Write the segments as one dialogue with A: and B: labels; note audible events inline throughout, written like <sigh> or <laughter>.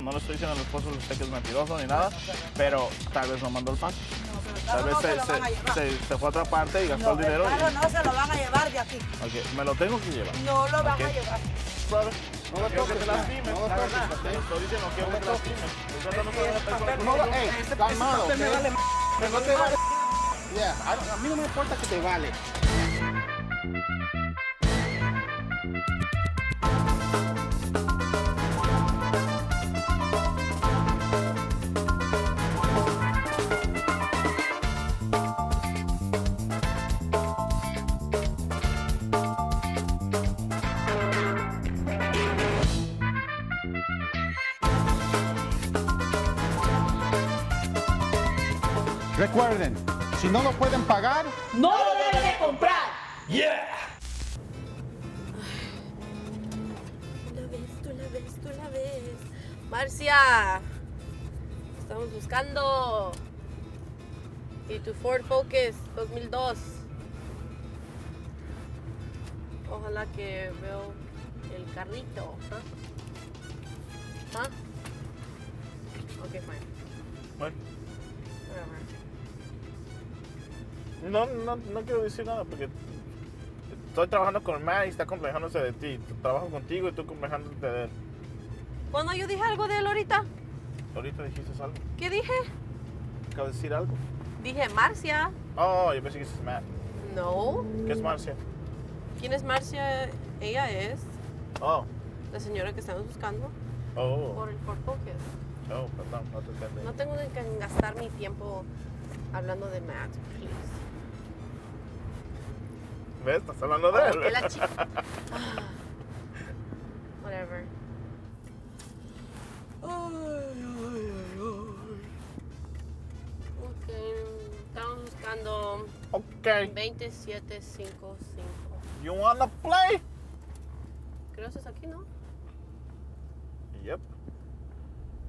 A: No le estoy diciendo al esposo de usted que es mentiroso ni nada, pero tal vez no mandó el pan. Tal vez
B: no se
A: se,
B: lo
A: se- se- fue a otra parte y gastó
B: No,
A: el dinero.
B: el
A: y-
B: no se lo van a llevar de aquí.
A: Ok, me lo tengo que llevar.
B: No lo van
A: Ok.
B: a llevar.
C: No lo
A: quiero que
C: toques,
A: te lastimes,
C: No lo
A: la
C: toques,
A: estoy diciendo, quiero que te lastimes.
C: No, hey, calmado,
B: me vale
C: no te vale. Yeah, a mí no me importa que te vale. Recuerden, si no lo pueden pagar,
B: ¡No lo debe de comprar!
D: Tú la ves, tú la ves, tú la ves. Marcia, estamos buscando. Y tu Ford Focus 2002. Ojalá que veo el carrito. ¿Ah? ¿Ah? Ok, fine.
A: Bueno, no, no, no quiero decir nada porque estoy trabajando con Matt y está complejándose de ti. Trabajo contigo y tú complejándote de él.
D: ¿Cuándo yo dije algo de él ahorita?
A: Ahorita dijiste algo.
D: ¿Qué dije?
A: Acabo de decir algo.
D: Dije Marcia.
A: Oh, yo pensé que dices Matt.
D: No.
A: ¿Qué es Marcia?
D: ¿Quién es Marcia? Ella es
A: Oh,
D: la señora que estamos buscando
A: oh,
D: por el Ford Focus.
A: oh, perdón, no te entendí.
D: No tengo que gastar mi tiempo hablando de Matt, please.
A: ¿Ves? Estás hablando de él.
D: La chica. <laughs> Whatever. Ok, estamos buscando
A: Ok.
D: 2755.
A: You wanna play?
D: Creo que es aquí, ¿no?
A: Yep.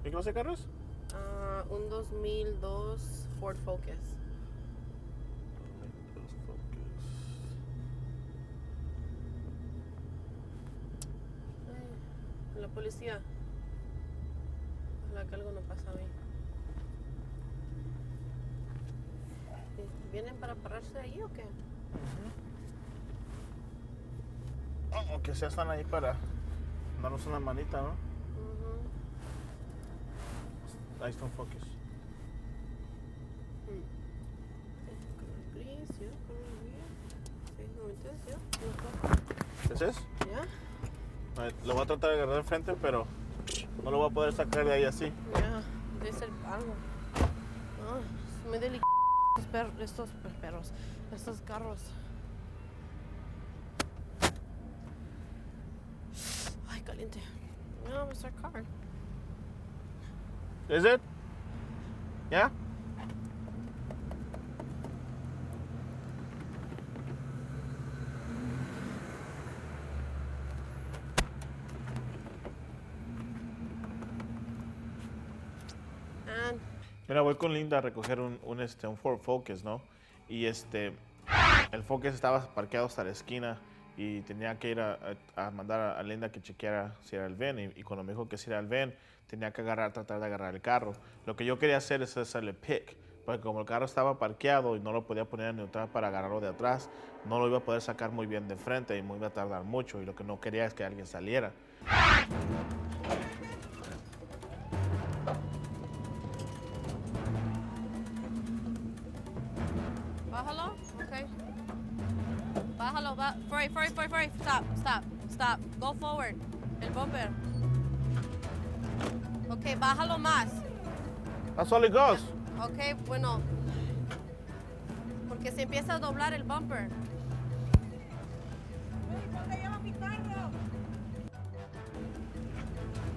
A: ¿Qué clase de carro es?
D: Ah, un 2002 Ford Focus. Policía. Ojalá que algo no pasa hoy. ¿Vienen para pararse ahí o qué?
A: Oh, que sea están ahí para darnos una manita, ¿no? Ahí está un focus.
D: Please, yeah.
A: A ver, Lo voy a tratar de agarrar de frente, pero no lo voy a poder sacar de ahí así.
D: Ya, debe ser algo. Ah, es muy delicado estos, per- estos per- perros, estos carros. Ay, caliente. No, Mr. Car.
A: ¿Es it? ¿Ya? Mira, voy con Linda a recoger un, un, este, un Ford Focus, ¿no? Y este, el Focus estaba parqueado hasta la esquina y tenía que ir a, a- mandar a Linda que chequeara si era el VEN. Y, y cuando me dijo que si era el VEN, tenía que agarrar, tratar de agarrar el carro. Lo que yo quería hacer es hacerle pick, porque como el carro estaba parqueado y no lo podía poner en neutral para agarrarlo de atrás, no lo iba a poder sacar muy bien de frente y me iba a tardar mucho. Y lo que no quería es que alguien saliera.
D: Furry, furry, furry. Stop, stop, stop. Go forward. El bumper. Ok, bájalo más.
A: That's all it goes.
D: Ok, bueno. Porque se empieza a doblar el bumper.
B: ¿Dónde lleva mi carro?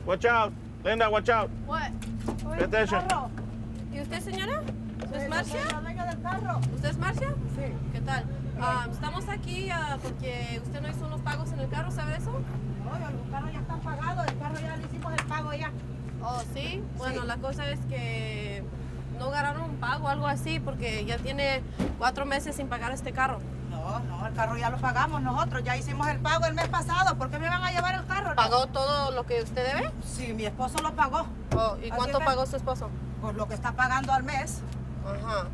A: Watch out. Linda, watch out.
D: What?
A: Pay attention.
D: ¿Y usted, señora? ¿Usted es Marcia? ¿Usted es Marcia?
B: Sí.
D: ¿Qué tal? Ah, estamos aquí ah, porque usted no hizo unos pagos en el carro, ¿sabe eso?
B: Oye, el carro ya está pagado, el carro ya le hicimos el pago ya.
D: Oh, sí. Bueno, la cosa es que no ganaron un pago o algo así porque ya tiene cuatro meses sin pagar este carro.
B: No, No, no, el carro ya lo pagamos nosotros. Ya hicimos el pago el mes pasado. ¿Por qué me van a llevar el carro? No.
D: ¿Pagó todo lo que usted debe?
B: Sí, mi esposo lo pagó.
D: Oh, ¿Y
B: Así
D: cuánto
B: que-
D: pagó su esposo?
B: Por lo que está pagando al mes.
D: Ajá.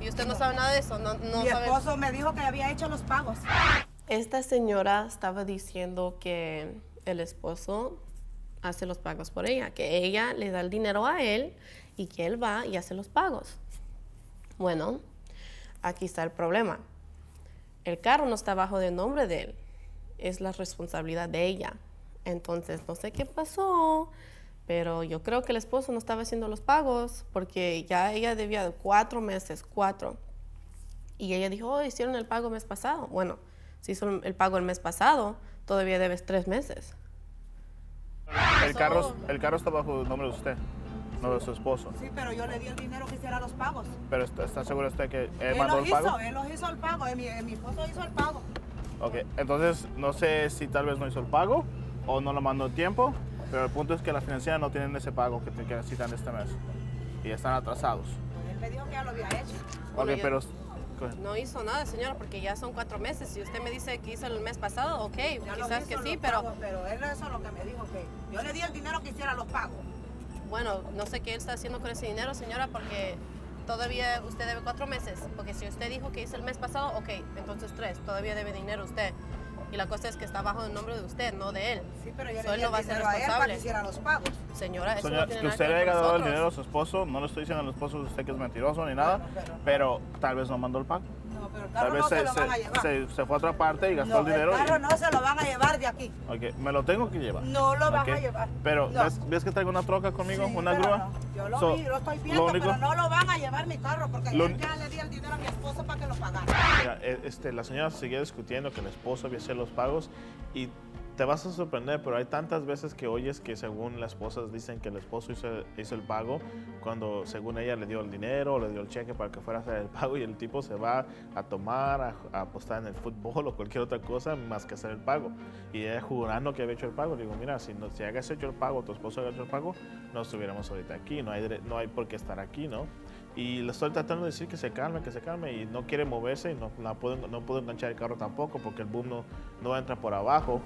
D: ¿Y usted no sabe nada de eso? No, no
B: mi
D: sabe-
B: esposo me dijo que había hecho los pagos.
D: Esta señora estaba diciendo que el esposo hace los pagos por ella, que ella le da el dinero a él y que él va y hace los pagos. Bueno, aquí está el problema. El carro no está bajo del nombre de él, es la responsabilidad de ella. Entonces, no sé qué pasó, pero yo creo que el esposo no estaba haciendo los pagos porque ya ella debía cuatro meses, cuatro. Y ella dijo, oh, hicieron el pago el mes pasado. Bueno, si hizo el pago el mes pasado, todavía debes tres meses.
A: El carro, el carro está bajo el nombre de usted, no de su esposo.
B: Sí, pero yo le di el dinero que hiciera los pagos.
A: Pero está, está seguro usted que él,
B: Él
A: mandó
B: los
A: el pago?
B: hizo, él los hizo el pago. eh, Mi, eh, mi esposo hizo el pago.
A: Ok, entonces no sé si tal vez no hizo el pago o no lo mandó a tiempo, pero el punto es que las financieras no tienen ese pago que, que necesitan este mes y están atrasados.
B: Él me dijo que ya lo había hecho.
D: Bueno,
A: ok, pero...
D: No hizo nada, señora, porque ya son cuatro meses. Si usted me dice que hizo el mes pasado, ok,
B: Ya
D: quizás
B: hizo
D: que
B: los
D: sí, pero
B: pagos, pero él eso es lo que me dijo que yo le di el dinero que hiciera los pagos.
D: bueno, no sé qué él está haciendo con ese dinero, señora, porque todavía usted debe cuatro meses. Porque si usted dijo que hizo el mes pasado, ok, entonces tres, todavía debe dinero usted. Y la cosa es que está bajo el nombre de usted, no de él.
B: Sí, pero yo
D: So,
B: le
D: él no va a ser
B: dinero a él para que
D: responsable.
B: hiciera los pagos.
D: Señora, eso
A: Señora,
D: no tiene
A: que usted le haya dado el dinero a su esposo, no le estoy diciendo al esposo de usted que es mentiroso ni nada,
B: Bueno,
A: pero tal vez no mandó el pago.
B: El
A: Tal
B: carro
A: vez
B: no se,
A: se,
B: lo van a llevar.
A: se- se fue a otra parte y gastó
B: no,
A: el dinero. y-
B: carro no se lo van a llevar de aquí.
A: Ok, me lo tengo que llevar.
B: No lo vas
A: Ok,
B: a llevar.
A: Pero,
B: No.
A: ¿ves, ves que traigo una troca conmigo?
B: Sí,
A: ¿Una grúa?
B: no. Yo lo
A: So,
B: vi, lo estoy viendo,
A: lo único-
B: pero no lo van a llevar mi carro porque
A: Lo-
B: yo ya le di el dinero a mi esposo para que lo pagara.
A: Mira, eh, este, la señora seguía discutiendo que el esposo había hecho los pagos y te vas a sorprender, pero hay tantas veces que oyes que según las esposas dicen que el esposo hizo, hizo el pago cuando según ella le dio el dinero o le dio el cheque para que fuera a hacer el pago y el tipo se va a tomar, a, a apostar en el fútbol <laughs> o cualquier otra cosa más que hacer el pago. Y ella jurando que había hecho el pago, digo, mira, si, no, si hayas hecho el pago, tu esposo había hecho el pago, no estuviéramos ahorita aquí, no hay, no hay por qué estar aquí, ¿no? Y le estoy tratando de decir que se calme, que se calme y no quiere moverse y no, la puedo, no puedo enganchar el carro tampoco porque el boom no, no entra por abajo.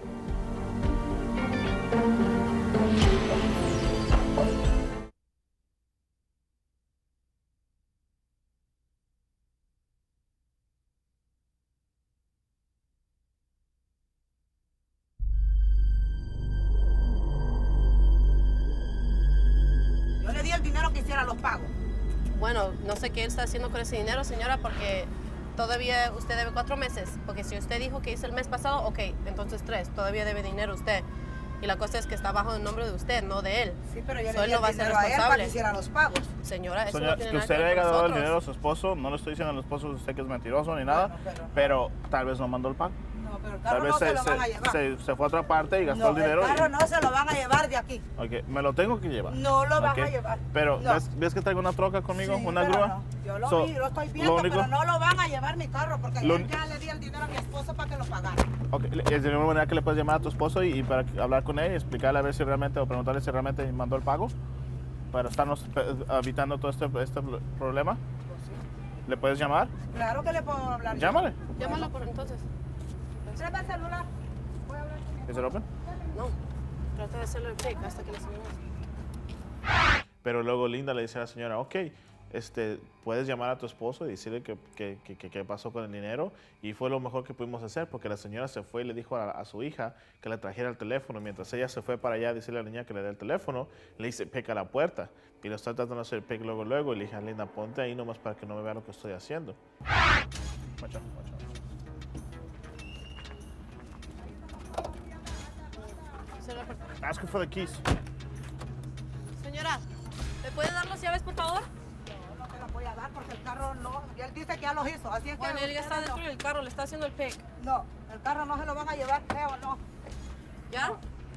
B: Yo le di el dinero que hiciera los pagos.
D: Bueno, no sé qué él está haciendo con ese dinero, señora, porque todavía usted debe cuatro meses. Porque si usted dijo que hizo el mes pasado, ok, entonces tres, todavía debe dinero usted. Y la cosa es que está bajo el nombre de usted, no de él.
B: Sí, pero yo
D: So,
B: le
D: él no va a ser
B: dinero a él para
D: responsable.
B: que hiciera los pagos.
D: Señora, eso
A: Señora,
D: no tiene
A: que
D: nada
A: usted
D: que
A: haya dado el dinero a su esposo, no le estoy diciendo al esposo de usted que es mentiroso ni nada,
B: Bueno, pero-
A: pero tal vez no mandó el pago.
B: Pero el carro no se,
A: se,
B: lo van a llevar.
A: se- se fue a otra parte y gastó
B: no,
A: el dinero. y-
B: carro no se lo van a llevar de aquí.
A: Ok, me lo tengo que llevar.
B: No lo vas
A: Ok,
B: a llevar.
A: Pero,
B: No.
A: ¿ves, ves que traigo una troca conmigo?
B: Sí,
A: ¿Una grúa?
B: no. Yo lo
A: So,
B: vi, lo estoy viendo,
A: único-
B: pero no lo van a llevar mi carro porque
A: Lo-
B: yo ya le di el dinero a mi esposo para que lo pagara.
A: Ok, ¿Es de una manera que le puedes llamar a tu esposo y, y para hablar con él y explicarle a ver si realmente, o preguntarle si realmente mandó el pago? Para estarnos evitando todo este, este problema. ¿Le puedes llamar?
B: Claro que le puedo hablar.
A: Llámale.
D: Llámala por entonces.
B: Tráeme el celular. Voy a hablar con.
A: ¿Es it open?
D: No, trata de hacerlo el fake hasta que le subimos.
A: Pero luego Linda le dice a la señora, ok, este, puedes llamar a tu esposo y decirle que, que, que- que- qué pasó con el dinero. Y fue lo mejor que pudimos hacer porque la señora se fue y le dijo a, a su hija que le trajera el teléfono. Mientras ella se fue para allá a decirle a la niña que le dé el teléfono, le dice, peca la puerta. Y le estoy tratando de hacer pick luego, luego. Y le dije Linda, ponte ahí nomás para que no me vea lo que estoy haciendo. Watch out, Ask her for the keys.
D: Señora, ¿me puede dar las llaves, por favor?
B: No te las voy a dar porque el carro no. Y él dice que ya los hizo. Así es
D: Bueno,
B: que.
D: él ya está dentro del carro, le está haciendo el pick.
B: No, no, el carro no se lo van a llevar, creo, no.
D: ¿Ya?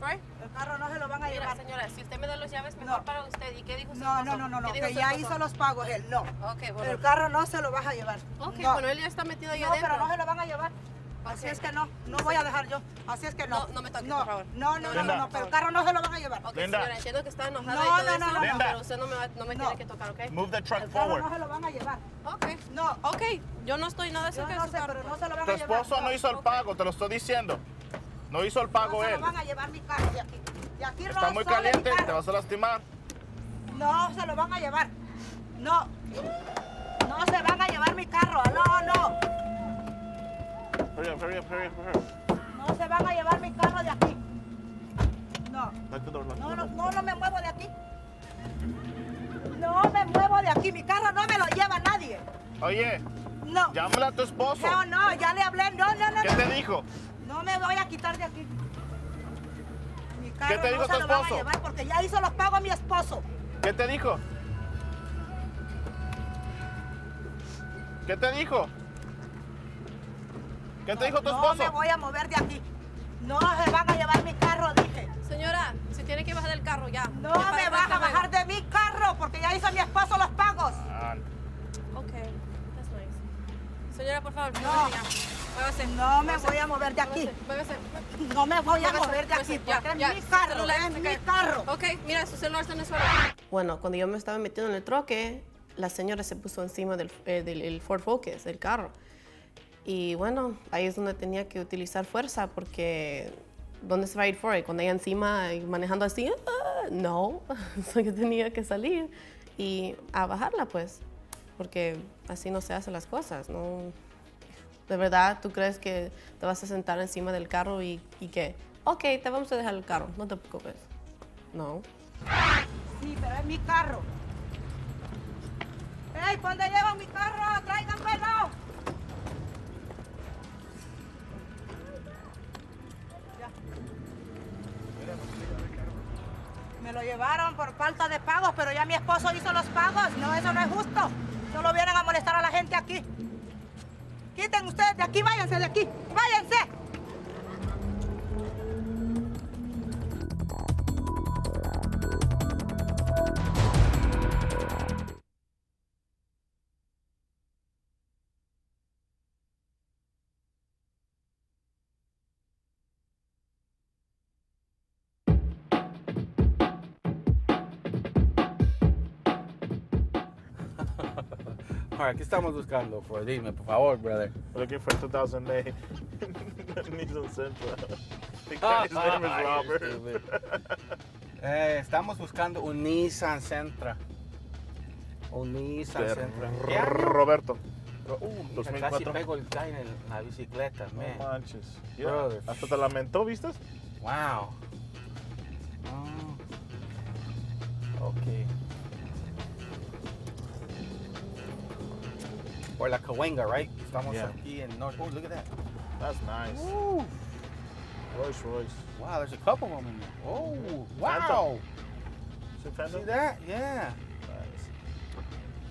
D: Right?
B: El carro no se lo van a
D: Mira,
B: llevar.
D: señora, si usted me da las llaves, mejor
B: No.
D: para usted. ¿Y qué dijo su
B: No, no, no, no, no,
D: ¿Qué dijo
B: que ya hizo los pagos él, no.
D: Ok, bueno.
B: El carro no se lo vas a llevar.
D: Ok,
B: no.
D: bueno, él ya está metido allá
B: No, pero
D: adentro.
B: no se lo van a llevar. Así es que no, no voy a dejar yo. Así es que no.
D: No, no me toques,
B: no,
D: por favor.
B: No, no, no, no, no, pero el carro no se lo van a llevar.
D: Ok,
A: Linda.
D: señora, entiendo que está enojada
B: No,
D: y todo
B: no, no,
D: eso,
B: no, no.
D: Pero usted no me, va- no me
B: No.
D: tiene que tocar, ¿ok?
A: Move the truck
B: El carro
A: forward.
B: no se lo van a llevar.
D: Ok.
B: No.
D: Ok, yo no estoy nada cerca
B: no
D: de su
B: sé,
D: carro.
B: pero no se lo van
A: Tu
B: a llevar.
A: esposo no hizo el pago, te lo estoy diciendo. No hizo el pago
B: No se
A: él.
B: lo van a llevar mi carro de aquí. De aquí
A: Está
B: no
A: muy caliente, te vas a lastimar.
B: No se lo van a llevar. No. No se van a llevar mi carro. No, no.
A: Hurry up, hurry up, hurry up, hurry up.
B: No se van a llevar mi carro de aquí. No. No, no, no, no me muevo de aquí. No me muevo de aquí. Mi carro no me lo lleva nadie.
A: Oye,
B: No.
A: llámale a tu esposo.
B: No, no, ya le hablé. No, no, no.
A: ¿Qué
B: no.
A: te dijo?
B: No me voy a quitar de aquí. Mi carro
A: te
B: no
A: dijo
B: se
A: tu
B: lo van a
A: esposo?
B: llevar porque ya hizo los pagos a mi esposo.
A: ¿Qué te dijo? ¿Qué te dijo? ¿Qué te dijo tu
B: no
A: esposo?
B: me voy a mover de aquí. No se van a llevar mi carro, dije.
D: Señora, se tiene que bajar del carro ya.
B: No
D: Ya
B: me vas a bajar de mi carro porque ya hizo mi esposo los pagos.
A: Ah,
D: Ok, that's nice. Señora, por favor,
B: No.
D: muévase.
B: No me voy a mover de aquí.
D: Muévase.
B: No me voy a mover de aquí porque es mi carro, es mi carro.
D: Ok, mira, su celular está en el suelo. Bueno, cuando yo me estaba metiendo en el troque, la señora se puso encima del, eh, del el Ford Focus, del carro. Y bueno, ahí es donde tenía que utilizar fuerza porque ¿dónde se va a ir Ford? Cuando ella encima manejando así, ah, no, <laughs> So, tenía que salir y a bajarla pues, porque así no se hacen las cosas, ¿no? ¿De verdad tú crees que te vas a sentar encima del carro y, y que, ok, te vamos a dejar el carro, no te preocupes? No.
B: Sí, pero es mi carro. ¡Ey, ¿dónde llevan mi carro? ¡Tráiganmelo! Me lo llevaron por falta de pagos, pero ya mi esposo hizo los pagos. No, eso no es justo. No lo vienen a molestar a la gente aquí. Quiten ustedes de aquí, váyanse de aquí. ¡Váyanse!
C: All right, ¿qué estamos buscando, for? Dime, por favor, brother.
A: Looking for 2008 Nissan Sentra. The guy's name is
C: Ay,
A: Robert. <laughs>
C: Eh, estamos buscando un Nissan Sentra. Un Nissan
A: De
C: Sentra. ¿Qué año?
A: Roberto.
C: Uh, mira,
A: 2004.
C: casi pego el guy en el- la bicicleta,
A: No
C: man.
A: manches. Yeah.
C: Brother.
A: Hasta te lamentó, ¿viste?
C: Wow. Mm. Ok. Por la Cahuenga, right? Estamos
A: Yeah.
C: aquí en North. Oh, look at that.
A: That's nice.
C: Ooh.
A: Rolls Royce.
C: Wow, there's a couple of them in there. Oh, wow.
A: Phantom. ¿Sí, Phantom?
C: See that? Yeah.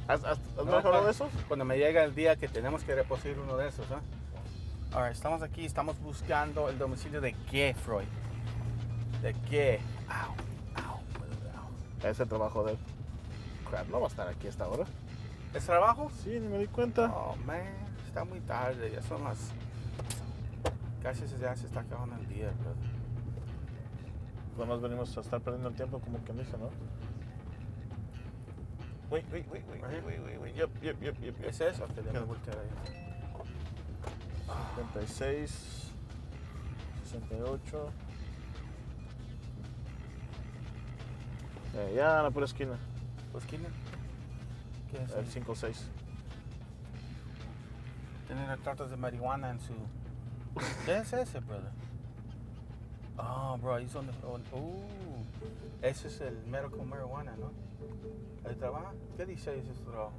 A: ¿Has, has, has
C: No,
A: mejorado
C: cuando-
A: esos?
C: Cuando me llega el día que tenemos que reposar uno de esos, ¿eh? Ahora, estamos aquí, estamos buscando el domicilio de qué, Freud. ¿De qué? Au, au, au.
A: Es el trabajo de él. Crap, no va a estar aquí a esta hora.
C: ¿Es trabajo?
A: Sí, ni me di cuenta.
C: Oh, man, está muy tarde, ya son las... Casi se- ya se está acabando el día, brother.
A: Nada más venimos a estar perdiendo el tiempo como quien dice, ¿no? Wait, wait, wait, wait, wait, wait, wait, wait. Yep, yep, yep, yep.
C: ¿Es eso? Voy a voltear ahí.
A: 56, 68. Eh, ya en la pura esquina,
C: Pues, ¿quién es? ¿Qué es?
A: El 56.
C: Tiene retratos de marihuana en su... ¿Qué es ese, brother? Oh, bro, he's on the... on- oh, ese es el medical marijuana, ¿no? ¿Ahí trabaja? ¿Qué dice ese trabajo?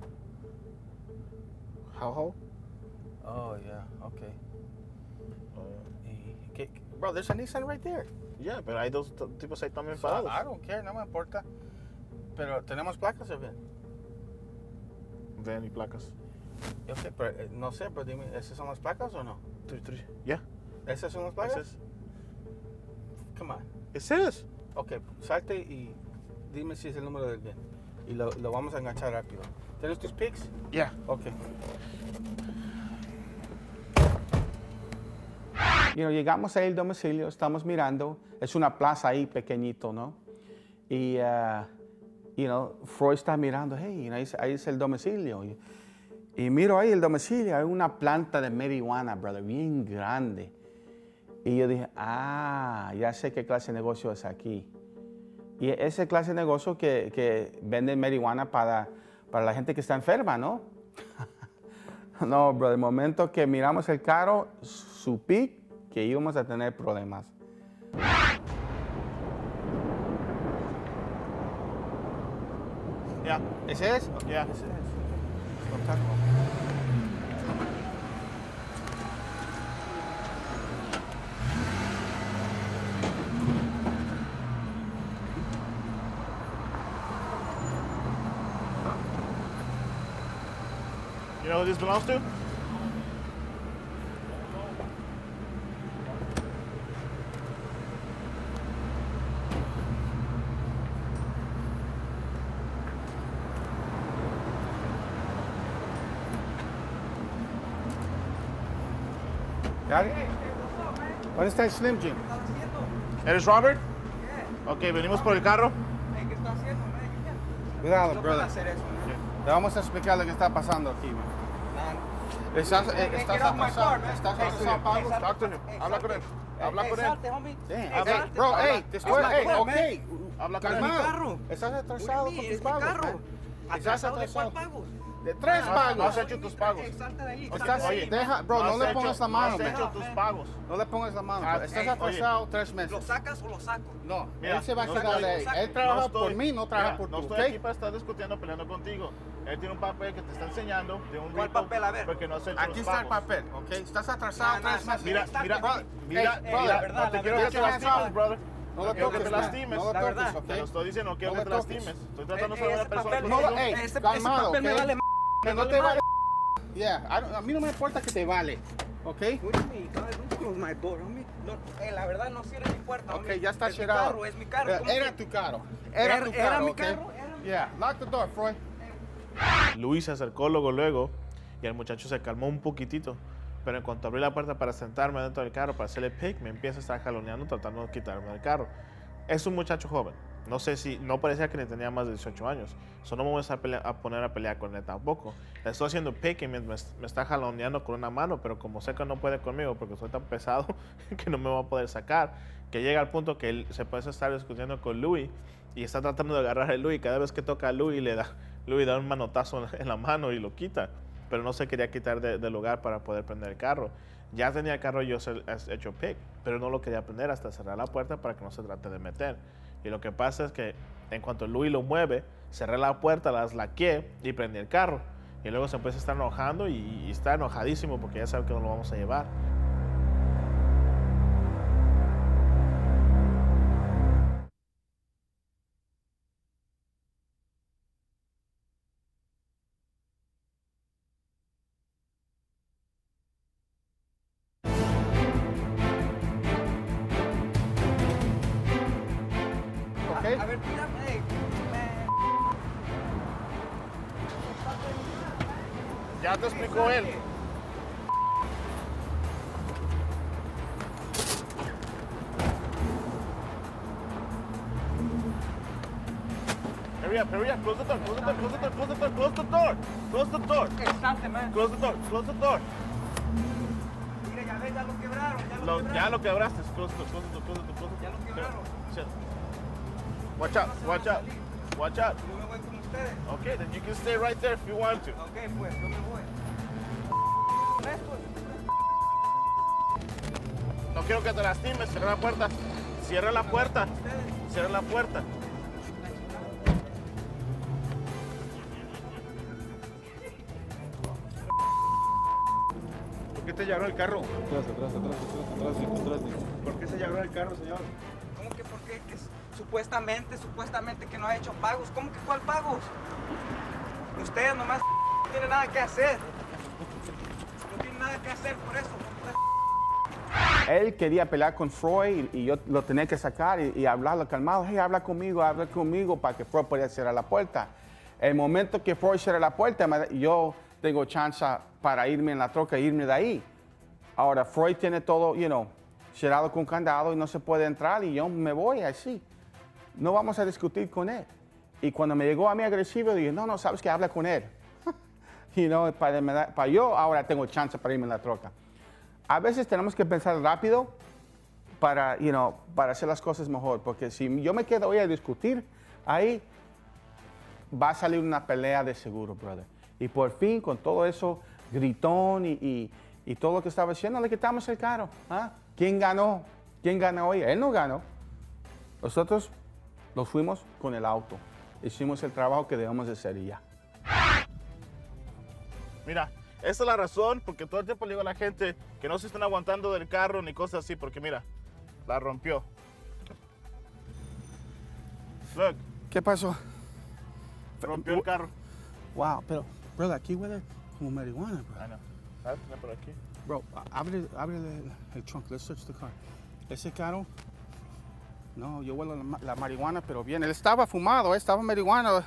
A: How how?
C: Oh, yeah, okay.
A: Uh,
C: Y, ¿qué- qué- Bro, there's a Nissan right there.
A: yeah, pero hay dos tipos ahí también
C: So,
A: parados.
C: I don't care, no me importa. Pero, ¿tenemos placas o bien?
A: Ven y placas.
C: Yo sé, pero eh, no sé, pero dime, ¿esas son las placas o no?
A: Three, three. Yeah,
C: ¿Esas son las placas?
A: es.
C: Come on. Ok, salte y dime si es el número del bien. Y lo, lo vamos a enganchar rápido. ¿Tienes tus pics?
A: Yeah.
C: Ok. you know, llegamos ahí al domicilio, estamos mirando, es una plaza ahí pequeñito, ¿no? Y, uh, you know, Freud está mirando, hey, you know, ahí, ahí es el domicilio. Y, y miro ahí el domicilio, hay una planta de marihuana, brother, bien grande. Y yo dije, ah, ya sé qué clase de negocio es aquí. Y ese clase de negocio que, que vende marihuana para, para la gente que está enferma, ¿no? <laughs> no, bro, de momento que miramos el carro, supí que íbamos a tener problemas.
A: Yeah,
C: ¿Ese es?
A: yeah.
C: Ese es. Contacto.
A: You know who this belongs to?
C: Got it? ¿Dónde está el Slim Jim?
A: ¿Eres Robert? Ok, venimos por el carro.
C: Cuidado, brother. Le vamos a explicar lo que está pasando aquí, man. Estás, eh, estás
E: car, man.
C: Estás atrasado,
E: hey,
C: Pablo.
A: Talk to him. Habla con él. Habla
E: Hey,
A: con él.
C: Damn, habla-. Bro,
E: Habla-
C: hey, te estoy,
E: habla
C: hey,
E: con él,
C: ok.
E: man.
A: Habla con él.
E: carro.
C: Estás atrasado tus pagos,
E: carro.
C: Estás
E: ¿Atrasado cuál pagos?
C: De tres
A: No,
C: pagos.
A: no has hecho tus pagos.
E: Hey, de.
C: Estás,
E: de ahí,
C: deja, bro, no, le pongas la mano,
A: No has hecho tus pagos.
C: No le pongas la mano.
A: Ah,
C: Estás
E: hey,
C: atrasado tres
E: ¿Lo
C: meses.
E: sacas o lo saco?
C: No,
A: Mira,
C: él se va a
A: no
C: quedar de ahí. Él trabaja
A: No estoy-
C: por mí, no trabaja por
A: No
C: tú,
A: estoy aquí para estar discutiendo, peleando contigo. Él tiene un papel que te está enseñando de un
E: ¿Cuál papel? A ver.
A: Porque no has hecho
C: Aquí
A: los
C: está el
A: pagos.
C: papel, ¿ok? Estás atrasado
E: No, no,
C: tres meses.
A: Mira, mira,
E: está-
A: mira,
C: Ey,
A: mira,
C: la
E: verdad,
A: no te
E: la
A: quiero que te
C: la
A: lastimes, brother.
C: No
A: No
C: lo
A: quiero que te lastimes.
C: No lo
E: La verdad.
A: Te lo estoy diciendo, no quiero
C: No
A: que te
C: lo
A: lastimes. Estoy tratando de
E: Eh,
A: ser una
E: ese
A: persona
E: papel-
C: No, ey,
E: ese
C: calmado,
E: papel me vale
C: Que no te vale. Yeah, I don't- a mí no me importa que te vale, ¿ok?
E: Eh, la verdad no cierre mi puerta,
C: Ok, ya está
E: Es mi
C: cerrado.
E: carro, es mi carro.
C: Eh,
E: ¿cómo
C: Era tu carro. Era tu
E: era
C: carro,
E: carro, era mi-
C: Yeah, lock the door, Freud.
A: Luis se acercó luego, luego, y el muchacho se calmó un poquitito. Pero en cuanto abrí la puerta para sentarme dentro del carro, para hacerle pick, me empieza a estar jaloneando, tratando de quitarme del carro. Es un muchacho joven. No sé si, no parecía que ni tenía más de 18 años. Eso no me voy a, poner a pelear con él tampoco. Le estoy haciendo y me, me- está jaloneando con una mano, pero como sé no puede conmigo porque soy tan pesado <laughs> que no me va a poder sacar, que llega al punto que él se puede estar discutiendo con Louis y está tratando de agarrar a Louis. Cada vez que toca a Louis, le da, Louis da un manotazo en la mano y lo quita. Pero no se quería quitar de- del lugar para poder prender el carro. Ya tenía el carro yo se- has hecho pick, pero no lo quería prender hasta cerrar la puerta para que no se trate de meter. Y lo que pasa es que en cuanto Louis lo mueve, cerré la puerta, las laqué y prendí el carro. Y luego se empieza a estar enojando y, y está enojadísimo porque ya sabe que no lo vamos a llevar. Hurry up, hurry up, close the door, close the door, close the door, close the door, close the door, close the door,
E: man.
A: close the door, close the door.
E: Mira, ya ves, ya lo quebraron, ya lo
A: Lo-
E: quebraron.
A: ya lo quebraste, close the door, close the door, close the door, close the
E: Ya
A: door.
E: lo quebraron.
A: Shit. Watch out, watch out, watch out.
E: Yo me voy con ustedes.
A: Okay, then you can stay right there if you want to.
E: Ok, pues, yo me voy.
A: No quiero que te lastimes, cierra la puerta. Cierra la puerta. Cierra la puerta.
F: Llevaron el carro? Atrás, atrás, atrás, atrás, atrás, atrás. ¿Por qué se llevaron el carro, señor?
E: ¿Cómo que por qué? Que supuestamente, supuestamente que no ha hecho pagos. ¿Cómo que cuál pagos? Ustedes nomás no tienen nada que hacer. No tienen nada que hacer por eso.
C: Él quería pelear con Freud y, y yo lo tenía que sacar y, y hablarlo calmado. Hey, habla conmigo, habla conmigo para que Freud pueda cerrar la puerta. El momento que Freud cierra la puerta, yo tengo chance para irme en la troca e irme de ahí. Ahora, Freud tiene todo, you know, cerrado con candado y no se puede entrar y yo me voy así. No vamos a discutir con él. Y cuando me llegó a mí agresivo, dije, no, no, sabes que habla con él. <laughs> y no, para, para yo ahora tengo chance para irme en la troca. A veces tenemos que pensar rápido para, you know, para hacer las cosas mejor, porque si yo me quedo hoy a discutir, ahí va a salir una pelea de seguro, brother. Y por fin, con todo eso, gritón y- y todo lo que estaba haciendo, le quitamos el carro. ¿ah? ¿Quién ganó? ¿Quién ganó hoy? Él no ganó. Nosotros nos fuimos con el auto. Hicimos el trabajo que debemos de hacer y ya.
A: Mira, esa es la razón porque todo el tiempo le digo a la gente que no se estén aguantando del carro ni cosas así, porque mira, la rompió. Look,
C: ¿Qué pasó?
A: rompió el carro.
C: Wow, pero, brother, aquí huele como marihuana, bro.
A: Ah, por aquí.
C: Bro, abre, abre el, el trunk, let's search the car. Ese carro, no, yo huelo la, la marihuana, pero bien. Él estaba fumado, eh, estaba marihuana.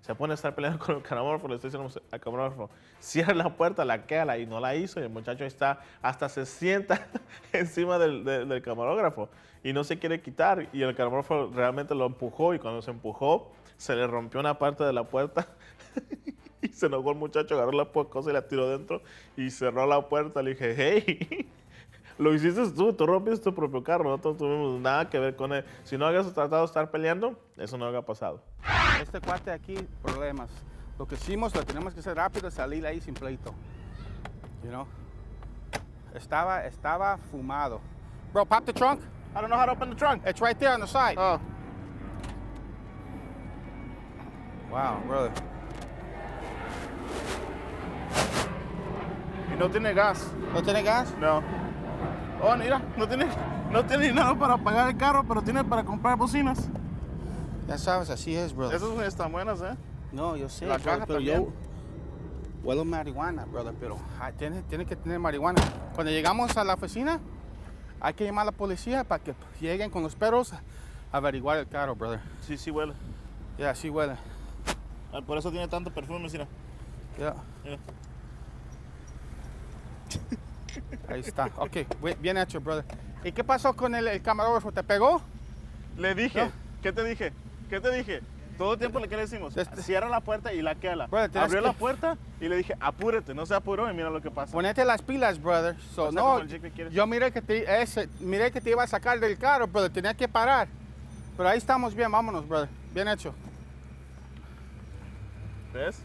A: Se pone a estar peleando con el camarógrafo, le estoy diciendo al camarógrafo, cierra la puerta, la queda y no la hizo. Y el muchacho está, hasta se sienta <laughs> encima del, del- del camarógrafo y no se quiere quitar. Y el camarógrafo realmente lo empujó y cuando se empujó, se le rompió una parte de la puerta. <laughs> <laughs> y se enojó el muchacho, agarró la cosa y la tiró dentro y cerró la puerta. Le dije, hey, <laughs> lo hiciste tú, tú rompiste tu propio carro, no tuvimos nada que ver con él. Si no habías tratado de estar peleando, eso no había pasado.
C: Este cuate aquí, problemas. Lo que hicimos, lo tenemos que hacer rápido, salir ahí sin pleito. You know? Estaba, estaba fumado. Bro, pop the trunk.
A: I don't know how to open the trunk.
C: It's right there on the side.
A: Oh.
C: Wow, brother.
A: Y no tiene gas.
C: ¿No tiene gas?
A: No. Oh, mira, no tiene, no tiene dinero para pagar el carro, pero tiene para comprar bocinas.
C: Ya sabes, así es, brother.
A: Esas están buenas, ¿eh?
C: No, yo sé,
A: La
C: brother,
A: caja
C: pero
A: también.
C: yo huelo marihuana, brother, pero ah, tiene, tiene que tener marihuana. Cuando llegamos a la oficina, hay que llamar a la policía para que lleguen con los perros a averiguar el carro, brother.
A: Sí, sí huele.
C: Ya, sí huele.
A: Ah, Por eso tiene tanto perfume, mira.
C: Ya.
A: Mira.
C: Ahí está. Ok, bien hecho, brother. ¿Y qué pasó con el, el camarógrafo? ¿Te pegó?
A: Le dije,
C: No.
A: ¿qué te dije? ¿Qué te dije? Todo el tiempo le que le decimos,
C: Este-
A: cierra la puerta y.
C: Brother, tienes
A: Abrió la puerta y le dije, apúrate, no se apuró y mira lo que pasa.
C: Ponete las pilas, brother. So,
A: O sea,
C: no, yo miré que, te, ese, miré que te iba a sacar del carro, brother. Tenía que parar. Pero ahí estamos bien, vámonos, brother. Bien hecho.
A: ¿Ves?